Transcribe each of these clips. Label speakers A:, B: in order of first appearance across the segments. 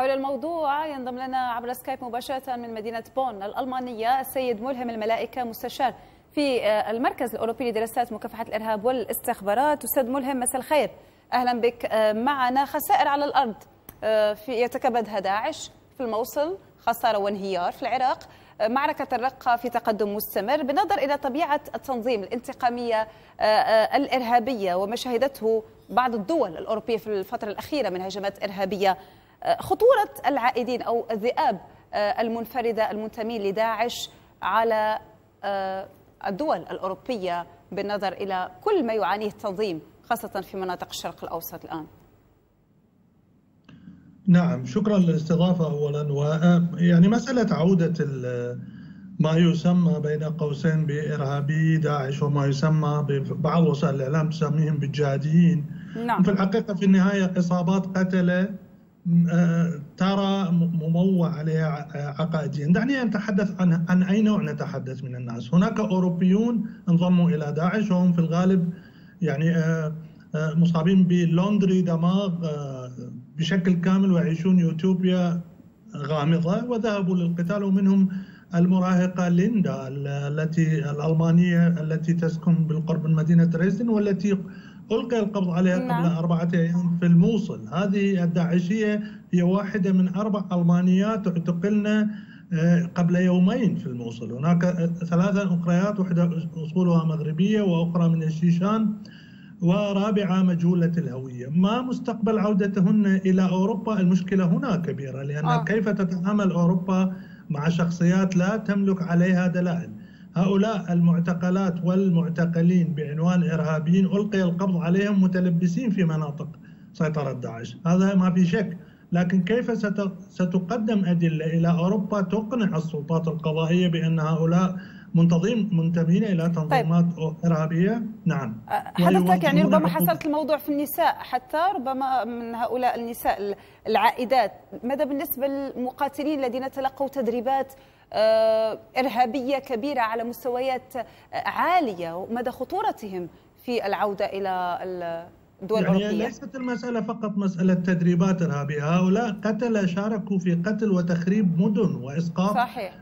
A: حول الموضوع ينضم لنا عبر سكايب مباشرة من مدينة بون الألمانية السيد ملهم الملائكة مستشار في المركز الأوروبي لدراسات مكافحة الإرهاب والاستخبارات. أستاذ ملهم مساء الخير. أهلا بك معنا خسائر على الأرض في يتكبدها داعش في الموصل خسارة وانهيار في العراق معركة الرقة في تقدم مستمر بالنظر إلى طبيعة التنظيم الانتقامية الإرهابية وما شهدته بعض الدول الأوروبية في الفترة الأخيرة من هجمات إرهابية خطورة العائدين أو الذئاب المنفردة المنتمين لداعش على الدول الأوروبية بالنظر إلى كل ما يعانيه التنظيم خاصة في مناطق الشرق الأوسط الآن
B: نعم شكرا للاستضافة أولا ويعني مسألة عودة ما يسمى بين قوسين بإرهابي داعش وما يسمى ببعض وسائل الإعلام تسميهم بالجهاديين نعم. في الحقيقة في النهاية إصابات قتلة ترى مموع عليها عقائديا. دعني نتحدث عن عن أي نوع نتحدث من الناس. هناك أوروبيون انضموا إلى داعش وهم في الغالب يعني مصابين بلوندري دماغ بشكل كامل ويعيشون يوتوبيا غامضة وذهبوا للقتال. ومنهم المراهقة ليندا التي الألمانية التي تسكن بالقرب من مدينة دريسدن والتي ألقي القبض عليها نعم. قبل أربعة أيام في الموصل هذه الداعشية هي واحدة من أربع ألمانيات اعتقلنا قبل يومين في الموصل. هناك ثلاثة أخريات واحدة أصولها مغربية وأخرى من الشيشان ورابعة مجهولة الهوية. ما مستقبل عودتهن إلى أوروبا؟ المشكلة هنا كبيرة لأن آه. كيف تتعامل أوروبا مع شخصيات لا تملك عليها دلائل؟ هؤلاء المعتقلات والمعتقلين بعنوان إرهابيين ألقي القبض عليهم متلبسين في مناطق. سيطرة داعش هذا ما في شك. لكن كيف ستقدم أدلة إلى أوروبا تقنع السلطات القضائية بأن هؤلاء منتظم منتمين إلى تنظيمات طيب. إرهابية؟ نعم.
A: حضرتك يعني ربما حصرت الموضوع في النساء حتى ربما من هؤلاء النساء العائدات. ماذا بالنسبة للمقاتلين الذين تلقوا تدريبات إرهابية كبيرة على مستويات عالية؟ ومدى خطورتهم في العودة إلى الدول
B: يعني
A: الأوروبية
B: ليست المسألة فقط مسألة تدريبات إرهابية هؤلاء قتلة شاركوا في قتل وتخريب مدن وإسقاط
A: صحيح.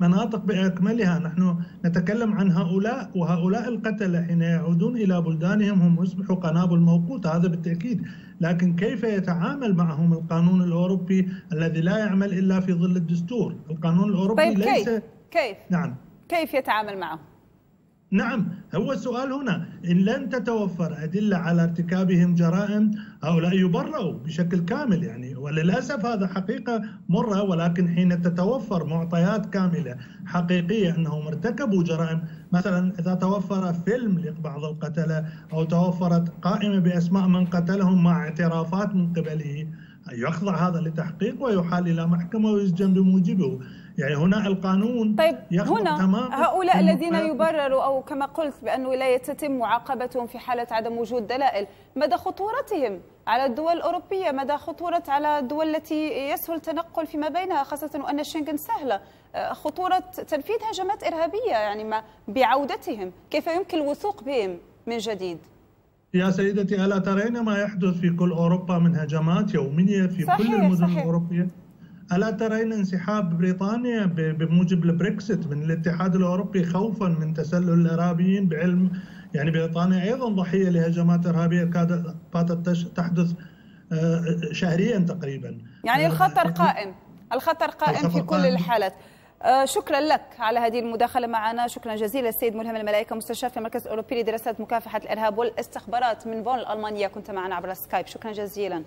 B: مناطق بأكملها نحن نتكلم عن هؤلاء وهؤلاء القتلة حين يعودون إلى بلدانهم هم يصبحوا قنابل موقوتة هذا بالتأكيد لكن كيف يتعامل معهم القانون الأوروبي الذي لا يعمل إلا في ظل الدستور القانون الأوروبي
A: طيب
B: ليس
A: كيف؟ كيف؟
B: نعم
A: كيف يتعامل معهم؟
B: نعم هو السؤال هنا. إن لن تتوفر أدلة على ارتكابهم جرائم هؤلاء يبرئوا بشكل كامل يعني. وللأسف هذا حقيقة مرة ولكن حين تتوفر معطيات كاملة حقيقية أنهم ارتكبوا جرائم مثلا إذا توفر فيلم لبعض القتلة أو توفرت قائمة بأسماء من قتلهم مع اعترافات من قبله يخضع هذا لتحقيق ويحال إلى محكمة ويسجن بموجبه. يعني هنا القانون
A: طيب هنا هؤلاء الذين يبرروا أو كما قلت بانه لا يتم معاقبتهم في حالة عدم وجود دلائل، مدى خطورتهم على الدول الأوروبية، مدى خطورة على الدول التي يسهل التنقل فيما بينها خاصة وأن الشنغن سهلة، خطورة تنفيذ هجمات إرهابية يعني ما بعودتهم، كيف يمكن الوثوق بهم من جديد؟
B: يا سيدتي ألا ترين ما يحدث في كل أوروبا من هجمات يومية في صحيح كل المدن صحيح. الأوروبية؟ ألا ترين انسحاب بريطانيا بموجب البريكسيت من الاتحاد الأوروبي خوفا من تسلل الإرهابيين بعلم يعني بريطانيا أيضا ضحية لهجمات إرهابية كانت تحدث شهريا تقريبا.
A: يعني الخطر قائم. الخطر قائم في كل الحالات. شكرا لك على هذه المداخلة معنا. شكرا جزيلا السيد ملهم الملائكة مستشار في المركز الأوروبي لدراسات مكافحة الإرهاب والاستخبارات من بون الألمانية. كنت معنا عبر السكايب شكرا جزيلا.